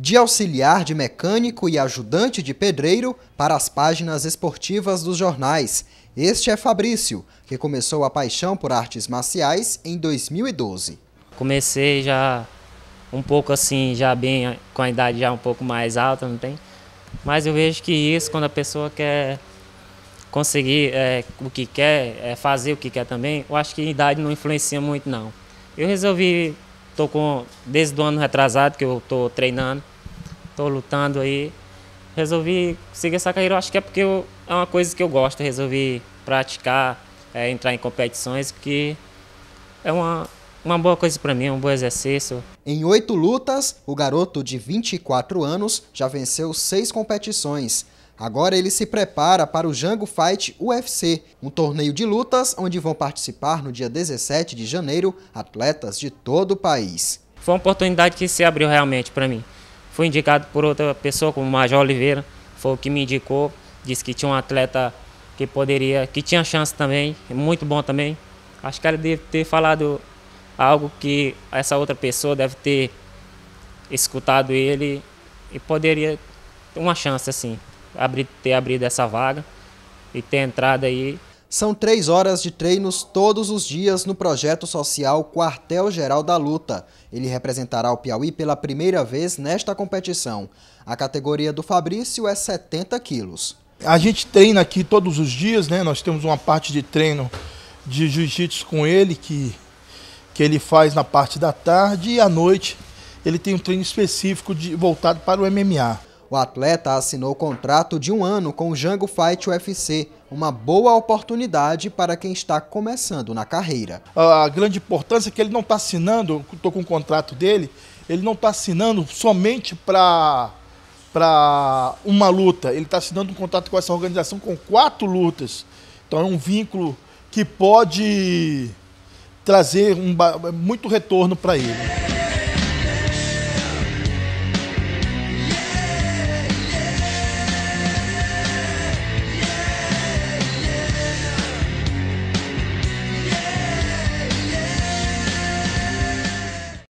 De auxiliar de mecânico e ajudante de pedreiro para as páginas esportivas dos jornais. Este é Fabrício, que começou a paixão por artes marciais em 2012. Comecei já um pouco assim, já bem com a idade já um pouco mais alta, não tem? Mas eu vejo que isso, quando a pessoa quer conseguir é, o que quer, é, fazer o que quer também, eu acho que a idade não influencia muito não. Eu resolvi, tô com, desde o ano retrasado que eu tô treinando, tô lutando aí, resolvi seguir essa carreira, acho que é porque eu, é uma coisa que eu gosto, resolvi praticar, é, entrar em competições, que é uma, uma boa coisa para mim, um bom exercício. Em oito lutas, o garoto de 24 anos já venceu seis competições. Agora ele se prepara para o Jango Fight UFC, um torneio de lutas onde vão participar no dia 17 de janeiro atletas de todo o país. Foi uma oportunidade que se abriu realmente para mim. Fui indicado por outra pessoa, como o Major Oliveira, foi o que me indicou, disse que tinha um atleta que poderia, que tinha chance também, muito bom também. Acho que ele deve ter falado algo que essa outra pessoa deve ter escutado ele e poderia ter uma chance assim abrir, ter abrido essa vaga e ter entrado aí. São três horas de treinos todos os dias no projeto social Quartel Geral da Luta. Ele representará o Piauí pela primeira vez nesta competição. A categoria do Fabrício é 70 quilos. A gente treina aqui todos os dias, né? Nós temos uma parte de treino de jiu-jitsu com ele que, que ele faz na parte da tarde e à noite ele tem um treino específico de, voltado para o MMA. O atleta assinou contrato de um ano com o Jango Fight UFC, uma boa oportunidade para quem está começando na carreira. A grande importância é que ele não está assinando, estou com o contrato dele, ele não está assinando somente para para uma luta, ele está assinando um contrato com essa organização com quatro lutas. Então é um vínculo que pode trazer um, muito retorno para ele.